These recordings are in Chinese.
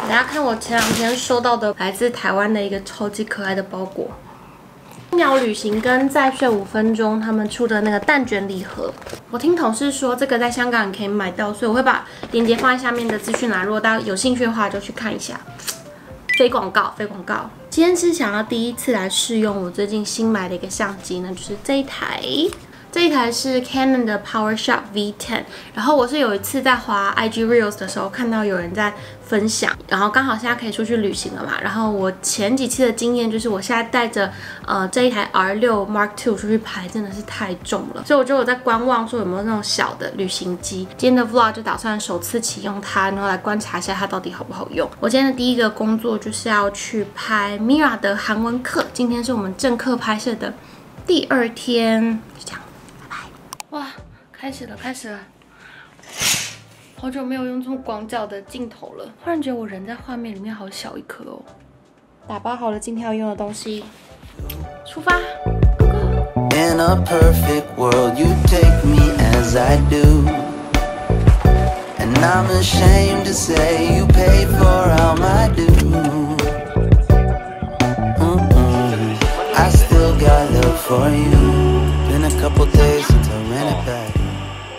大家看我前两天收到的来自台湾的一个超级可爱的包裹。秒旅行跟再睡五分钟他们出的那个蛋卷礼盒，我听同事说这个在香港可以买到，所以我会把链接放在下面的资讯栏，如果大家有兴趣的话就去看一下。非广告，非广告。今天是想要第一次来试用我最近新买的一个相机呢，就是这一台。这一台是 Canon 的 PowerShot V10，然后我是有一次在滑 IG Reels 的时候看到有人在分享，然后刚好现在可以出去旅行了嘛，然后我前几期的经验就是我现在带着呃这一台 R6 Mark II 出去拍真的是太重了，所以我觉得我在观望说有没有那种小的旅行机。今天的 Vlog 就打算首次启用它，然后来观察一下它到底好不好用。我今天的第一个工作就是要去拍 Mira 的韩文课，今天是我们正课拍摄的第二天，开始了，开始了！好久没有用这么广角的镜头了，忽然觉得我人在画面里面好小一颗哦。打包好了今天要用的东西，出发，Go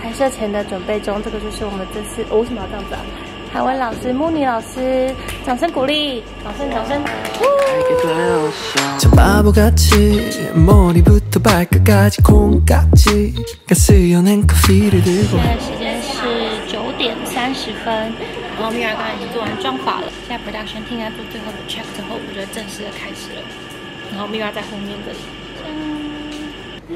拍摄前的准备中，这个就是我们这次，我为什么要这样子啊？台湾老师木尼老师，掌声鼓励，掌声掌声。现在时间是九点三十分，然后米尔刚才已经做完妆发了，现在 production team 在做最后的 check 之后，我们就正式的开始了。然后米尔在后面这里。第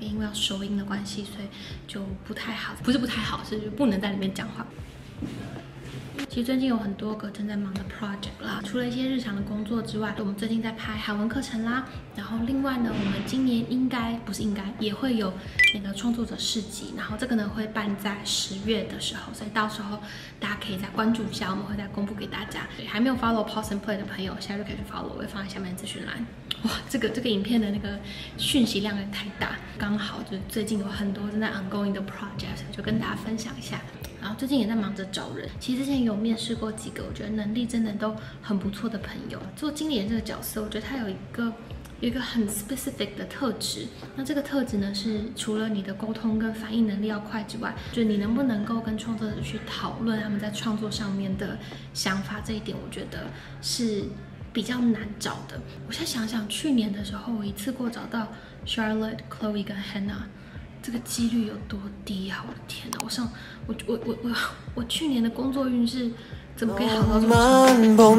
因为要收音的关系，所以就不太好，不是不太好，是不能在里面讲话。其实最近有很多个正在忙的 project 啦，除了一些日常的工作之外，我们最近在拍韩文课程啦。然后另外呢，我们今年应该不是应该也会有那个创作者市集，然后这个呢会办在十月的时候，所以到时候大家可以再关注一下，我们会再公布给大家。还没有 follow pause and play 的朋友，现在就可以去 follow，我会放在下面资讯栏。哇，这个这个影片的那个讯息量也太大，刚好就最近有很多正在 ongoing 的 project，就跟大家分享一下。然后最近也在忙着找人，其实之前有面试过几个，我觉得能力真的都很不错的朋友。做经理人这个角色，我觉得他有一个有一个很 specific 的特质。那这个特质呢，是除了你的沟通跟反应能力要快之外，就你能不能够跟创作者去讨论他们在创作上面的想法，这一点我觉得是比较难找的。我现在想想，去年的时候我一次过找到 Charlotte、Chloe 跟 Hannah。这个几率有多低啊！我的天哪，我上我我我我 我去年的工作运势怎么可以好到这么程度？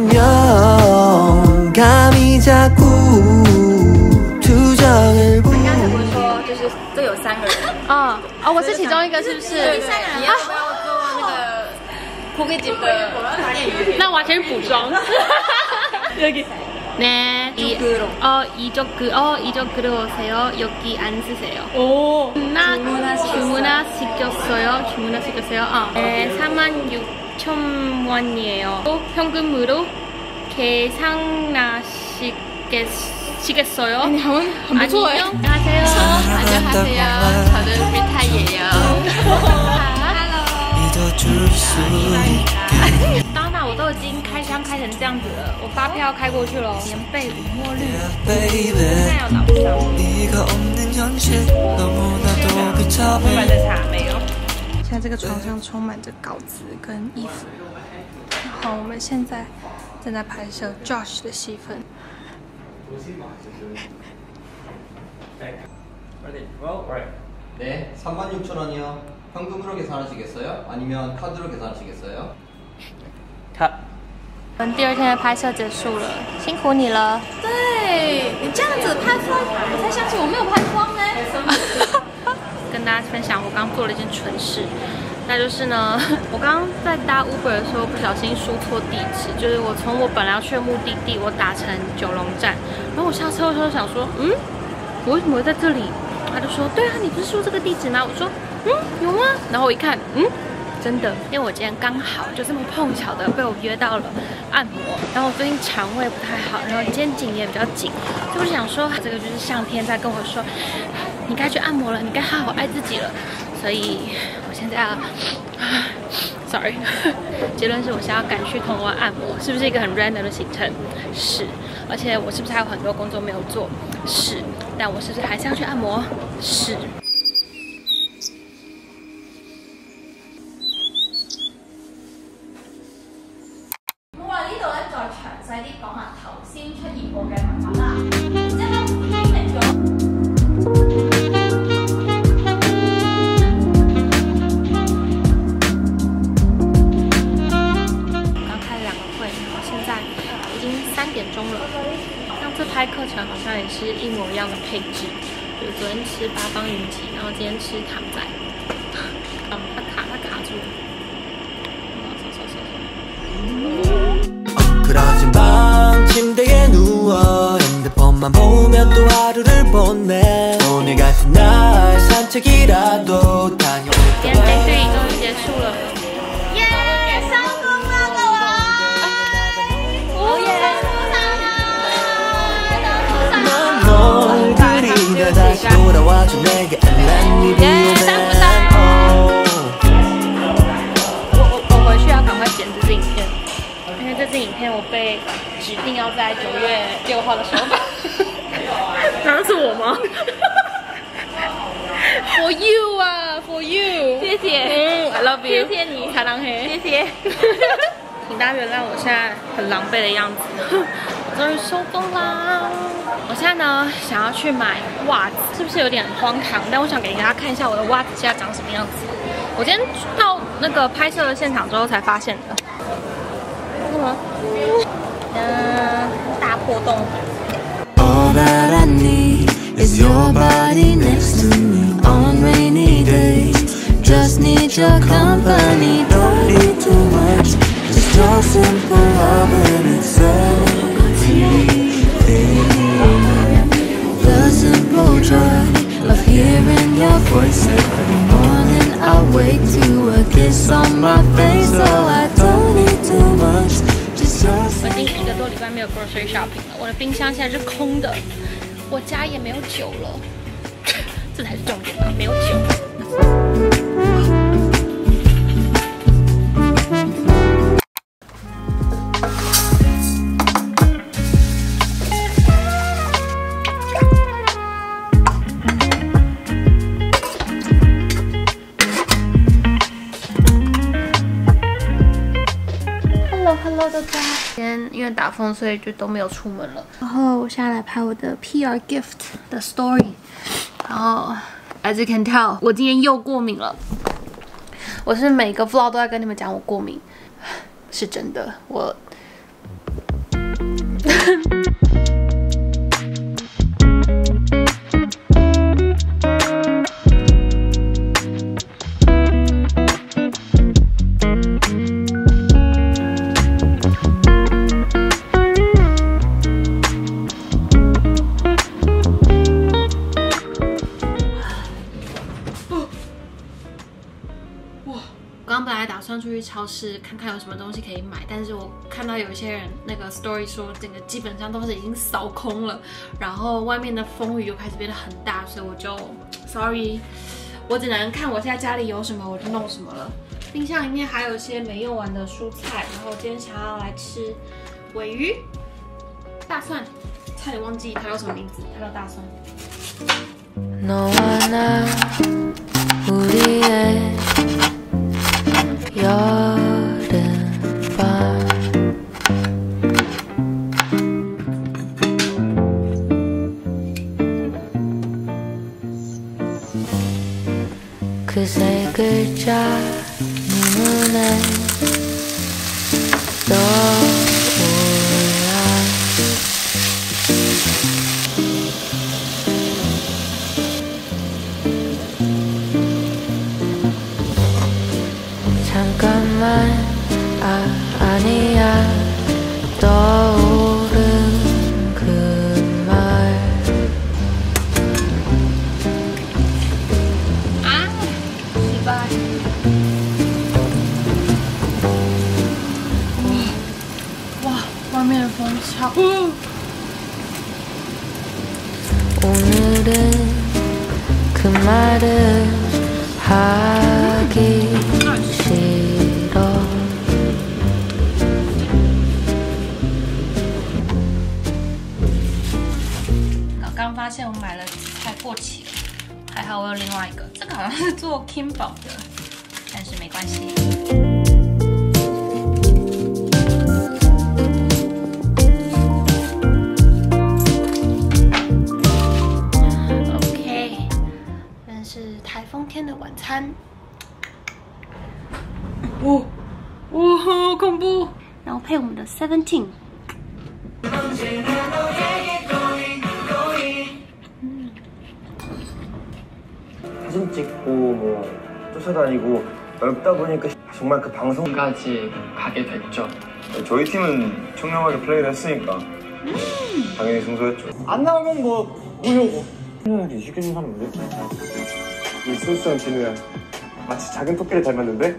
人家怎么说？就是这有三个人啊啊！我是其中一个，是不是？对，三个人。你要不要做那个扑克机的店员？那完全是补妆。여기 네, 이쪽으로. 어, 이쪽, 어, 이쪽으로 오세요. 여기 앉으세요. 오, 나 주문하 시켰어요. 주문하 시켰어요. 어, 네, 4만 6천 원이에요. 현금으로 계산하시겠어요? 아니요. 아니요. 안녕하세요. 안녕하세요. 저는 미타이예요. Hello. 我都已经开箱开成这样子了，我发票开过去了，年倍五墨绿，现在要打。 수가 없는 현실 너무나도 买 비참해 的茶没有？现在这个床上充满着稿子跟衣服，然后我们现在正在拍摄 Josh 的戏份。 네, 36,000원이요. 현금으로 계산하시겠어요? 아니면 카드로 계산하시겠어요? 好。我们第二天的拍摄结束了，辛苦你了。对你这样子拍风，我才想起我没有拍光呢。跟大家分享，我刚做了一件蠢事，那就是呢，我刚刚在搭 Uber 的时候不小心输错地址，就是我从我本来要去的目的地，我打成九龙站，然后我下车的时候想说，嗯，我为什么会在这里？他就说，对啊，你不是输这个地址吗？我说，嗯，有吗？然后我一看，嗯。真的，因为我今天刚好就这么碰巧的被我约到了按摩，然后我最近肠胃不太好，然后肩颈也比较紧，所以我就想说，这个就是上天在跟我说，你该去按摩了，你该好好爱自己了。所以我现在要，sorry，结论是我想要赶去铜锣按摩，是不是一个很 random 的行程？是，而且我是不是还有很多工作没有做？是，但我是不是还是要去按摩？是。课程好像也是一模一样的配置，比如昨天吃八方云集，然后今天吃糖仔。啊，它卡，它卡住了。今天 Day Three 终于结束了。耶大姑大姑我我回去要赶快剪这支影片。因为这支影片我被指定要在九月六号的时候。发难道是我吗？For you 啊 for you 谢谢。嗯 i love you 谢谢你。海浪黑。谢谢。请大家原谅我现在很狼狈的样子，我终于收工啦！我现在呢想要去买袜子，是不是有点荒唐？但我想给大家看一下我的袜子现在长什么样子。我今天到那个拍摄的现场之后才发现的。干嘛？嗯，大破洞。All that I need is your body next to me on rainy day Just need your company, don't need too much. 我已经一个多礼拜没有 grocery shopping 了，我的冰箱现在是空的，我家也没有酒了，这才是重点吧，没有酒。为打风，所以就都没有出门了。然后我现在来拍我的 PR gift 的 story。然后，as you can tell，我今天又过敏了。我是每个 vlog 都在跟你们讲我过敏，是真的。我打算出去超市看看有什么东西可以买，但是我看到有一些人那个 story 说，整个基本上都是已经扫空了，然后外面的风雨又开始变得很大，所以我就 sorry，我只能看我现在家里有什么我就弄什么了。冰箱里面还有一些没用完的蔬菜，然后今天想要来吃尾鱼、大蒜，差点忘记他叫什么名字，他叫大蒜。 말 아, 아니야. 떠오른 그 말. 아, 기발 와, 와면을 범샤 오늘은 그 말은 发现我买了菜过期了，还好我有另外一个，这个好像是做 Kimball 的，但是没关系。OK，这是台风天的晚餐。哇哇，好恐怖！然后配我们的 Seventeen。 찍고 뭐 쫓아다니고 넓다 보니까 정말 그 방송 까지 가게 됐죠. 저희 팀은 청렴하게 플레이를 했으니까 당연히 승소했죠. 안 나오면 뭐 우려고. 청렴하게 이기는 사람 왜? 이 순수한 진우야 마치 작은 토끼를 닮았는데?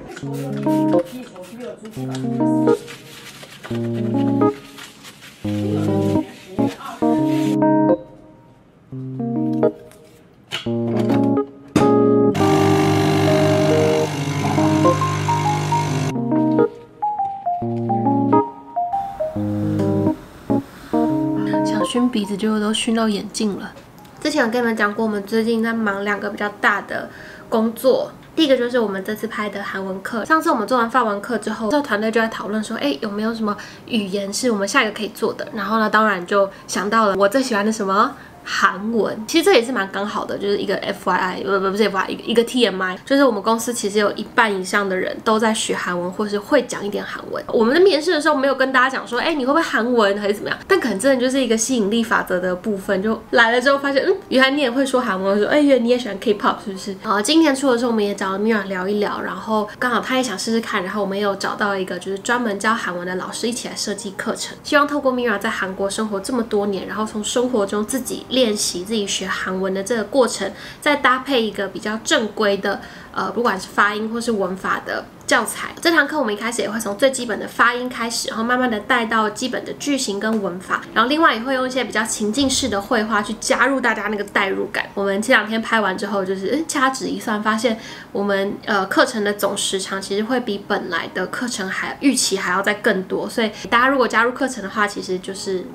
都熏到眼镜了。之前有跟你们讲过，我们最近在忙两个比较大的工作。第一个就是我们这次拍的韩文课。上次我们做完法文课之后，这个团队就在讨论说，哎，有没有什么语言是我们下一个可以做的？然后呢，当然就想到了我最喜欢的什么韩文。其实这也是蛮刚好的，就是一个 F Y I，不不不是 F Y I，一个一个 T M I，就是我们公司其实有一半以上的人都在学韩文，或是会讲一点韩文。我们在面试的时候没有跟大家讲说，哎，你会不会韩文还是怎么样？但可能真的就是一个吸引力法则的部分，就来了之后发现，嗯，原来你也会说韩文，说，哎，原来你也喜欢 K-pop 是不是？啊，今年初的时候我们也找了 Mira 聊一聊，然后刚好他也想试试看，然后我们也有找到一个就是专门教韩文的老师一起来设计课程，希望透过 Mira 在韩国生活这么多年，然后从生活中自己练习自己学韩文的这个过程，再搭配一个比较正规的，呃，不管是发音或是文法的。教材这堂课我们一开始也会从最基本的发音开始，然后慢慢的带到基本的句型跟文法，然后另外也会用一些比较情境式的绘画去加入大家那个代入感。我们这两天拍完之后，就是掐指一算，发现我们呃课程的总时长其实会比本来的课程还预期还要再更多，所以大家如果加入课程的话，其实就是。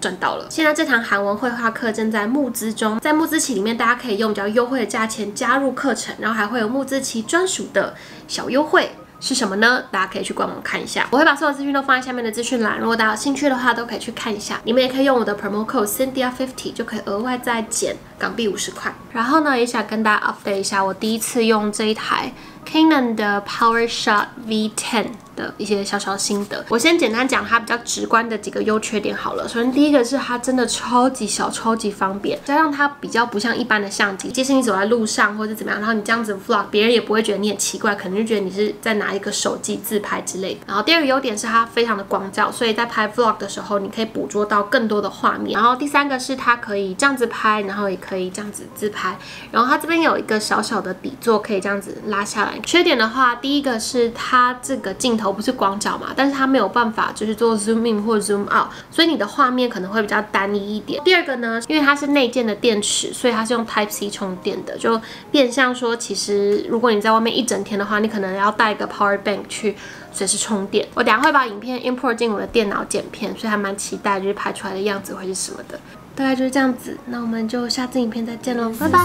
赚到了！现在这堂韩文绘画课正在募资中，在募资期里面，大家可以用比较优惠的价钱加入课程，然后还会有募资期专属的小优惠。是什么呢？大家可以去官网看一下，我会把所有资讯都放在下面的资讯栏，如果大家有兴趣的话，都可以去看一下。你们也可以用我的 promo code Cynthia fifty 就可以额外再减港币五十块。然后呢，也想跟大家 update 一下，我第一次用这一台 Canon 的 PowerShot V10 的一些小小心得。我先简单讲它比较直观的几个优缺点好了。首先第一个是它真的超级小，超级方便，加上它比较不像一般的相机，即使你走在路上或者怎么样，然后你这样子 vlog，别人也不会觉得你很奇怪，可能就觉得你是在拿一个手机自拍之类的。然后第二个优点是它非常的光照，所以在拍 vlog 的时候，你可以捕捉到更多的画面。然后第三个是它可以这样子拍，然后也可以这样子自拍。然后它这边有一个小小的底座，可以这样子拉下来。缺点的话，第一个是它这个镜头。头不是广角嘛，但是它没有办法就是做 zoom in 或 zoom out，所以你的画面可能会比较单一一点。第二个呢，因为它是内建的电池，所以它是用 Type C 充电的，就变相说，其实如果你在外面一整天的话，你可能要带一个 power bank 去随时充电。我等下会把影片 import 进我的电脑剪片，所以还蛮期待就是拍出来的样子会是什么的。大概就是这样子，那我们就下次影片再见喽，拜拜。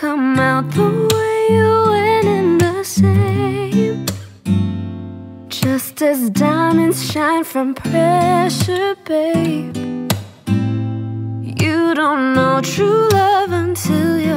Come out the way you went in the same. Just as diamonds shine from pressure, babe. You don't know true love until you're